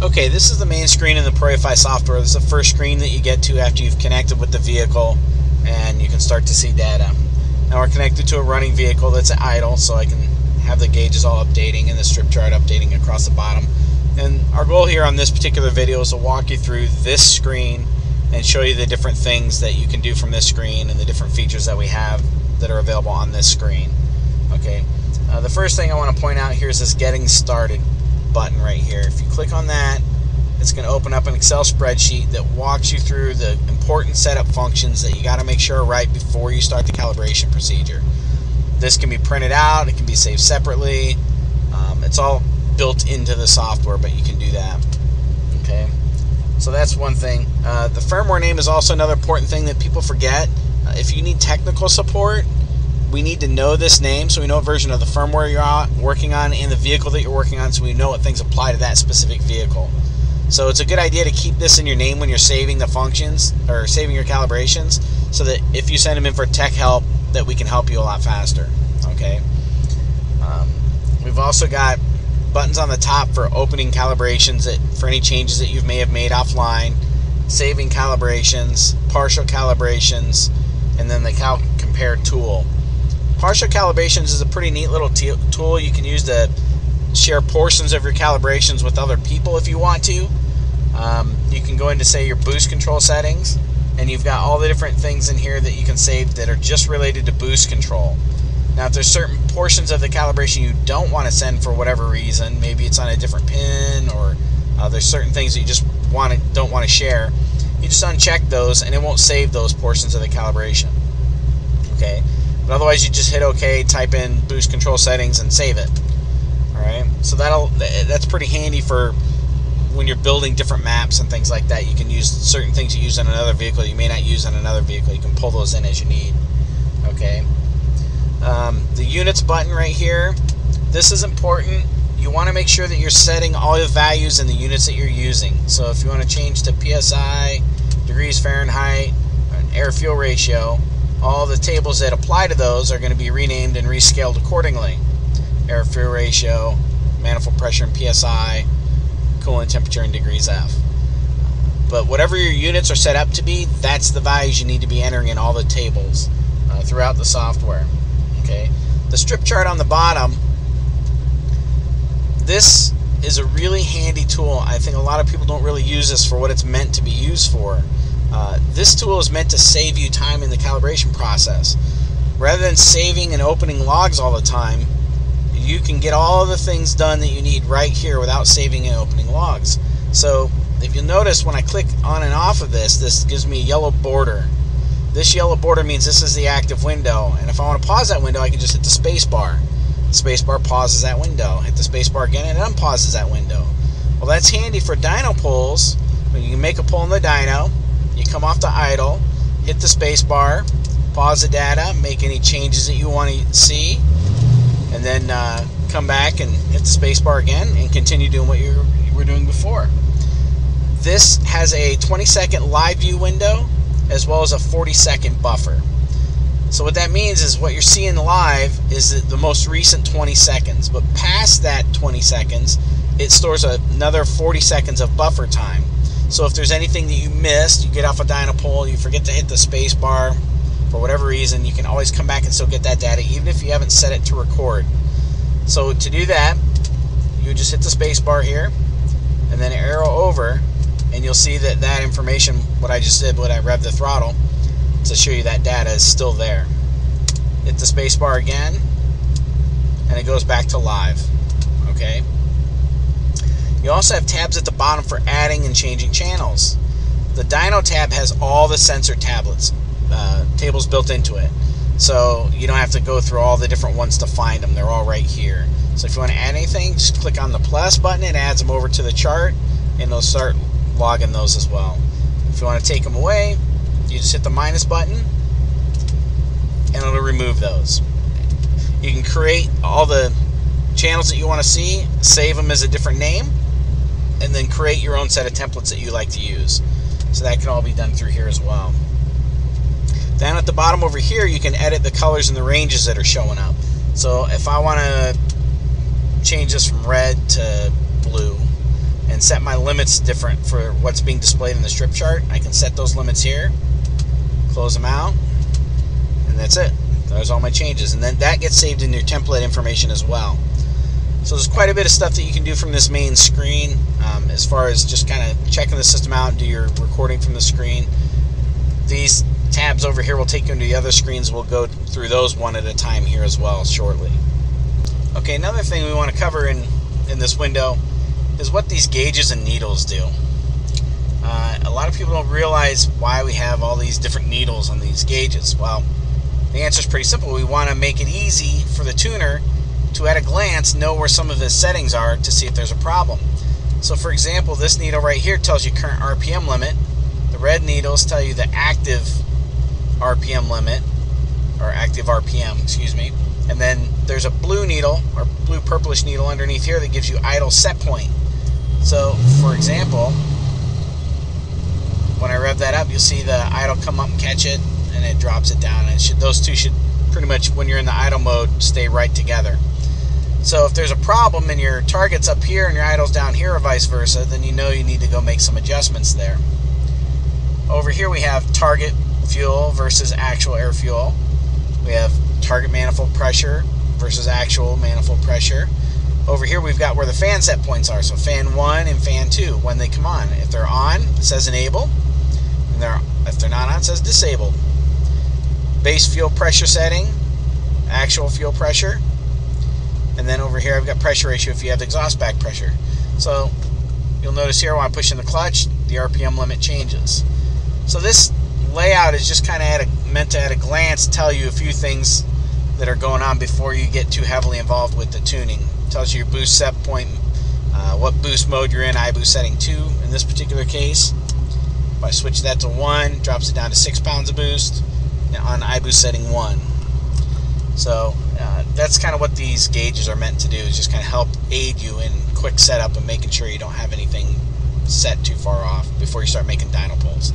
Okay, this is the main screen in the ProEFI software. This is the first screen that you get to after you've connected with the vehicle and you can start to see data. Now we're connected to a running vehicle that's idle so I can have the gauges all updating and the strip chart updating across the bottom. And our goal here on this particular video is to walk you through this screen and show you the different things that you can do from this screen and the different features that we have that are available on this screen. Okay, uh, the first thing I want to point out here is this getting started button right here. If you click on that, it's going to open up an Excel spreadsheet that walks you through the important setup functions that you got to make sure are right before you start the calibration procedure. This can be printed out, it can be saved separately. Um, it's all built into the software, but you can do that. Okay, so that's one thing. Uh, the firmware name is also another important thing that people forget. Uh, if you need technical support, we need to know this name so we know what version of the firmware you're working on and the vehicle that you're working on so we know what things apply to that specific vehicle. So it's a good idea to keep this in your name when you're saving the functions or saving your calibrations so that if you send them in for tech help that we can help you a lot faster. Okay. Um, we've also got buttons on the top for opening calibrations that, for any changes that you may have made offline, saving calibrations, partial calibrations, and then the cal compare tool. Partial calibrations is a pretty neat little tool you can use to share portions of your calibrations with other people if you want to. Um, you can go into, say, your boost control settings, and you've got all the different things in here that you can save that are just related to boost control. Now, if there's certain portions of the calibration you don't want to send for whatever reason, maybe it's on a different pin, or uh, there's certain things that you just want to, don't want to share, you just uncheck those, and it won't save those portions of the calibration. Okay. But otherwise, you just hit OK, type in boost control settings, and save it. All right. So that'll that's pretty handy for when you're building different maps and things like that. You can use certain things you use in another vehicle you may not use in another vehicle. You can pull those in as you need. Okay. Um, the units button right here. This is important. You want to make sure that you're setting all the values in the units that you're using. So if you want to change to PSI, degrees Fahrenheit, air fuel ratio, all the tables that apply to those are going to be renamed and rescaled accordingly. Air fuel ratio, manifold pressure and PSI, coolant temperature in degrees F. But whatever your units are set up to be, that's the values you need to be entering in all the tables uh, throughout the software. Okay, the strip chart on the bottom. This is a really handy tool. I think a lot of people don't really use this for what it's meant to be used for. Uh, this tool is meant to save you time in the calibration process. Rather than saving and opening logs all the time, you can get all the things done that you need right here without saving and opening logs. So if you'll notice when I click on and off of this, this gives me a yellow border. This yellow border means this is the active window. And if I want to pause that window, I can just hit the space bar. The space bar pauses that window. Hit the space bar again and it unpauses that window. Well, that's handy for dyno pulls. When you can make a pull in the dyno, you come off the idle, hit the space bar, pause the data, make any changes that you want to see, and then uh, come back and hit the space bar again and continue doing what you were doing before. This has a 20 second live view window as well as a 40 second buffer. So what that means is what you're seeing live is the most recent 20 seconds, but past that 20 seconds, it stores another 40 seconds of buffer time. So if there's anything that you missed, you get off a dyno pull, you forget to hit the space bar for whatever reason, you can always come back and still get that data even if you haven't set it to record. So to do that, you just hit the space bar here and then arrow over and you'll see that that information, what I just did when I rev the throttle, to show you that data is still there. Hit the space bar again and it goes back to live. Okay. You also have tabs at the bottom for adding and changing channels. The Dyno tab has all the sensor tablets, uh, tables built into it. So you don't have to go through all the different ones to find them. They're all right here. So if you want to add anything, just click on the plus button. It adds them over to the chart, and it'll start logging those as well. If you want to take them away, you just hit the minus button, and it'll remove those. You can create all the channels that you want to see, save them as a different name, and then create your own set of templates that you like to use. So that can all be done through here as well. Down at the bottom over here, you can edit the colors and the ranges that are showing up. So if I want to change this from red to blue, and set my limits different for what's being displayed in the strip chart. I can set those limits here, close them out, and that's it. There's all my changes. And then that gets saved in your template information as well. So there's quite a bit of stuff that you can do from this main screen um, as far as just kind of checking the system out and do your recording from the screen. These tabs over here will take you into the other screens. We'll go through those one at a time here as well shortly. Okay, another thing we want to cover in, in this window is what these gauges and needles do. Uh, a lot of people don't realize why we have all these different needles on these gauges. Well, the answer is pretty simple. We want to make it easy for the tuner to, at a glance, know where some of his settings are to see if there's a problem. So, for example, this needle right here tells you current RPM limit. The red needles tell you the active RPM limit, or active RPM, excuse me. And then there's a blue needle, or blue purplish needle underneath here that gives you idle set point. So, for example, when I rev that up, you'll see the idle come up and catch it, and it drops it down. And it should, those two should pretty much, when you're in the idle mode, stay right together. So if there's a problem and your target's up here and your idle's down here or vice versa, then you know you need to go make some adjustments there. Over here we have target fuel versus actual air fuel. We have target manifold pressure versus actual manifold pressure. Over here we've got where the fan set points are. So fan 1 and fan 2 when they come on. If they're on, it says enable. And they're, if they're not on, it says disabled. Base fuel pressure setting, actual fuel pressure. And then over here I've got pressure ratio if you have the exhaust back pressure. So you'll notice here when I push in the clutch, the RPM limit changes. So this layout is just kind of meant to at a glance tell you a few things that are going on before you get too heavily involved with the tuning. It tells you your boost set point, uh, what boost mode you're in, iBoost setting 2 in this particular case. If I switch that to 1, drops it down to 6 pounds of boost on iBoost setting 1. So that's kind of what these gauges are meant to do, is just kind of help aid you in quick setup and making sure you don't have anything set too far off before you start making dyno pulls.